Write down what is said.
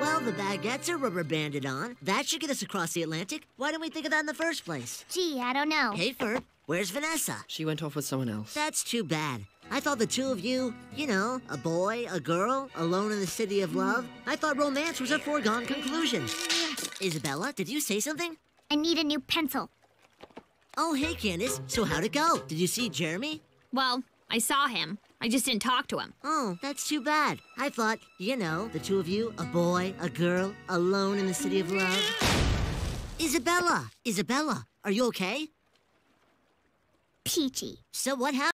Well, the baguettes are rubber banded on. That should get us across the Atlantic. Why didn't we think of that in the first place? Gee, I don't know. Hey, Ferb, where's Vanessa? She went off with someone else. That's too bad. I thought the two of you, you know, a boy, a girl, alone in the city of love, I thought romance was a foregone conclusion. Isabella, did you say something? I need a new pencil. Oh, hey, Candace. So how'd it go? Did you see Jeremy? Well, I saw him. I just didn't talk to him. Oh, that's too bad. I thought, you know, the two of you, a boy, a girl, alone in the city of love. Isabella! Isabella, are you okay? Peachy. So what happened?